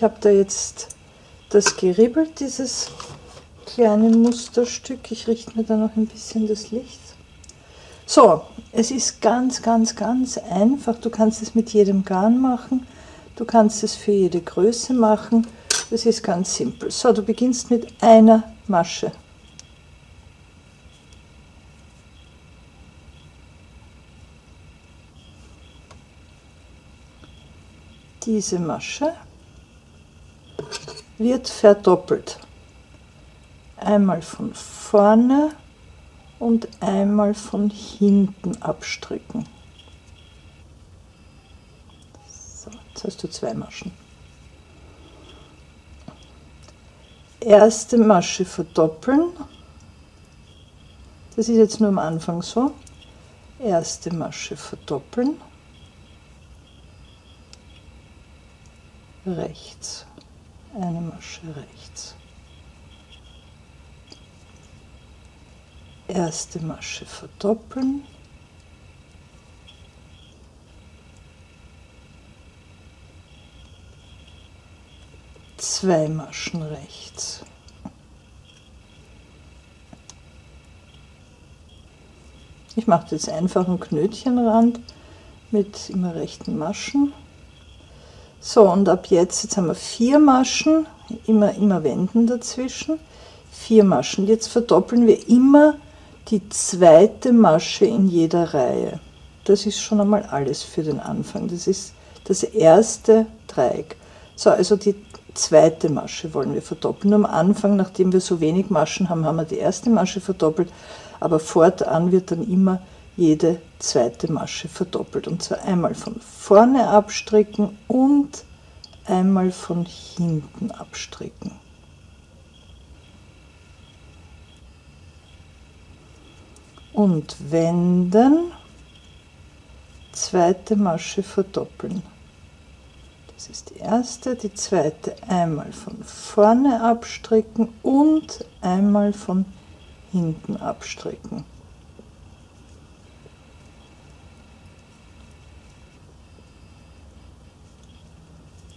Ich habe da jetzt das geribbelt, dieses kleine Musterstück. Ich richte mir da noch ein bisschen das Licht. So, es ist ganz, ganz, ganz einfach. Du kannst es mit jedem Garn machen. Du kannst es für jede Größe machen. Das ist ganz simpel. So, du beginnst mit einer Masche. Diese Masche wird verdoppelt. Einmal von vorne und einmal von hinten abstricken. So, jetzt hast du zwei Maschen. Erste Masche verdoppeln. Das ist jetzt nur am Anfang so. Erste Masche verdoppeln. Rechts. Eine Masche rechts. erste Masche verdoppeln. Zwei Maschen rechts. Ich mache jetzt einfach einen Knötchenrand mit immer rechten Maschen. So, und ab jetzt, jetzt haben wir vier Maschen, immer, immer Wenden dazwischen. Vier Maschen. Jetzt verdoppeln wir immer die zweite Masche in jeder Reihe. Das ist schon einmal alles für den Anfang. Das ist das erste Dreieck. So, also die zweite Masche wollen wir verdoppeln. Am Anfang, nachdem wir so wenig Maschen haben, haben wir die erste Masche verdoppelt, aber fortan wird dann immer jede zweite Masche verdoppelt. Und zwar einmal von vorne abstricken und einmal von hinten abstricken. und wenden, zweite Masche verdoppeln. Das ist die erste, die zweite einmal von vorne abstricken und einmal von hinten abstricken.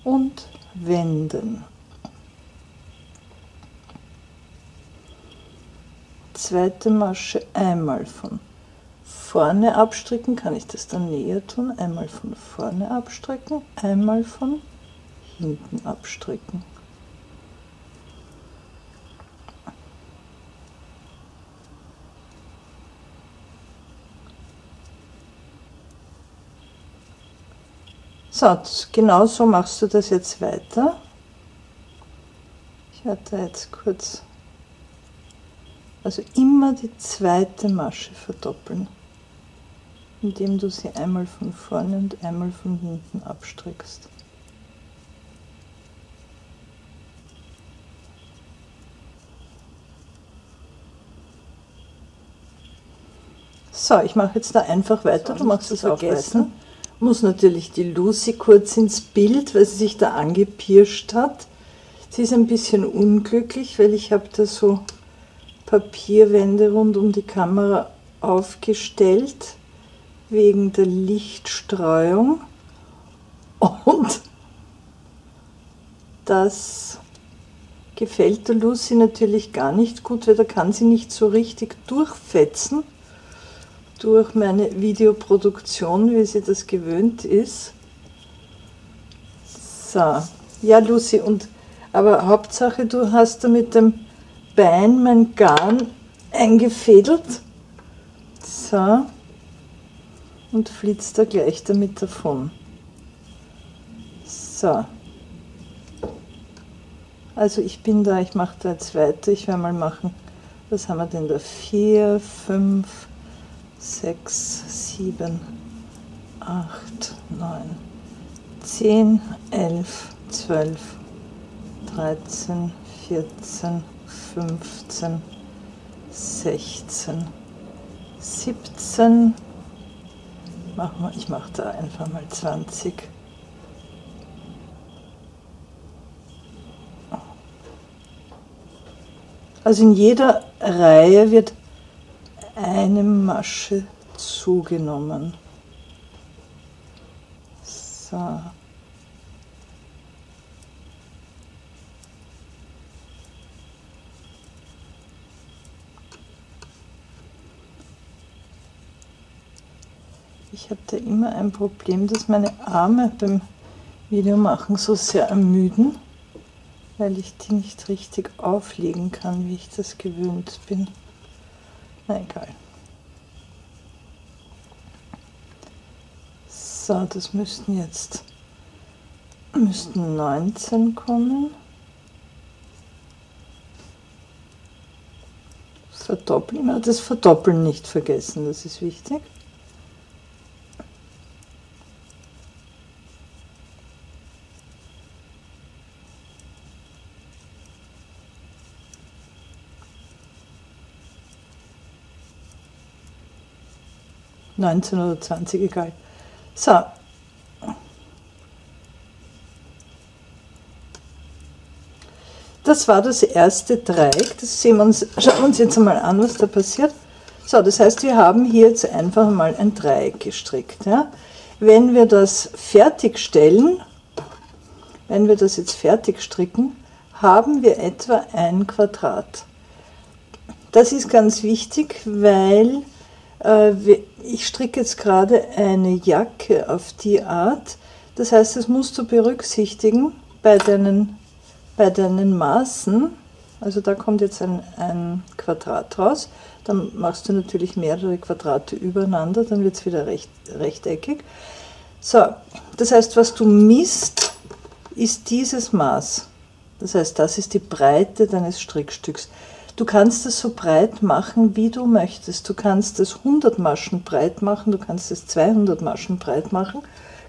Und wenden. zweite Masche einmal von vorne abstricken, kann ich das dann näher tun, einmal von vorne abstricken, einmal von hinten abstricken. So, genau so machst du das jetzt weiter. Ich werde jetzt kurz also immer die zweite Masche verdoppeln, indem du sie einmal von vorne und einmal von hinten abstrickst. So, ich mache jetzt da einfach weiter, du machst es auch weiter. Muss natürlich die Lucy kurz ins Bild, weil sie sich da angepirscht hat. Sie ist ein bisschen unglücklich, weil ich habe da so Papierwände rund um die Kamera aufgestellt wegen der Lichtstreuung und das gefällt der Lucy natürlich gar nicht gut, weil da kann sie nicht so richtig durchfetzen durch meine Videoproduktion, wie sie das gewöhnt ist. So, ja Lucy, und aber Hauptsache du hast da mit dem Bein mein Garn eingefädelt. So. Und flitzt da gleich damit davon. So. Also ich bin da, ich mache da jetzt weiter. Ich werde mal machen, was haben wir denn da? 4, 5, 6, 7, 8, 9, 10, 11, 12, 13, 14, 15, 16, 17, machen wir, ich mache da einfach mal 20. Also in jeder Reihe wird eine Masche zugenommen. So. Ich habe da immer ein Problem, dass meine Arme beim Video machen so sehr ermüden, weil ich die nicht richtig auflegen kann, wie ich das gewöhnt bin. Egal. So, das müssten jetzt müssten 19 kommen. Verdoppeln, das Verdoppeln nicht vergessen, das ist wichtig. Neunzehn oder zwanzig, egal. So, Das war das erste Dreieck. Das sehen wir uns, schauen wir uns jetzt einmal an, was da passiert. So, das heißt, wir haben hier jetzt einfach mal ein Dreieck gestrickt. Ja. Wenn wir das fertigstellen, wenn wir das jetzt fertig stricken, haben wir etwa ein Quadrat. Das ist ganz wichtig, weil ich stricke jetzt gerade eine Jacke auf die Art. Das heißt, das musst du berücksichtigen bei deinen bei deinen Maßen, also da kommt jetzt ein, ein Quadrat raus, dann machst du natürlich mehrere Quadrate übereinander, dann wird es wieder recht, rechteckig. So, das heißt, was du misst, ist dieses Maß. Das heißt, das ist die Breite deines Strickstücks. Du kannst es so breit machen, wie du möchtest. Du kannst es 100 Maschen breit machen, du kannst es 200 Maschen breit machen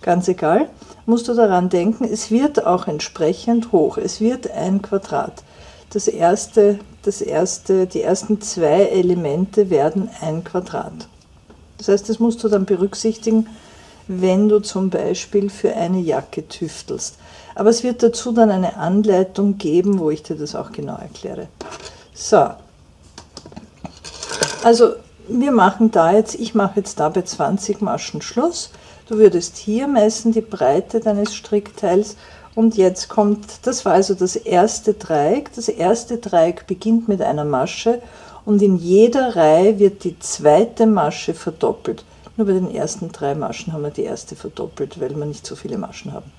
ganz egal, musst du daran denken, es wird auch entsprechend hoch, es wird ein Quadrat. Das erste, das erste, die ersten zwei Elemente werden ein Quadrat. Das heißt, das musst du dann berücksichtigen, wenn du zum Beispiel für eine Jacke tüftelst. Aber es wird dazu dann eine Anleitung geben, wo ich dir das auch genau erkläre. So, also wir machen da jetzt, ich mache jetzt da bei 20 Maschen Schluss. Du würdest hier messen die Breite deines Strickteils und jetzt kommt, das war also das erste Dreieck. Das erste Dreieck beginnt mit einer Masche und in jeder Reihe wird die zweite Masche verdoppelt. Nur bei den ersten drei Maschen haben wir die erste verdoppelt, weil wir nicht so viele Maschen haben.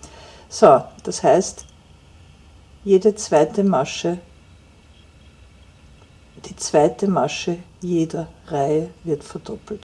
So, das heißt, jede zweite Masche, die zweite Masche jeder Reihe wird verdoppelt.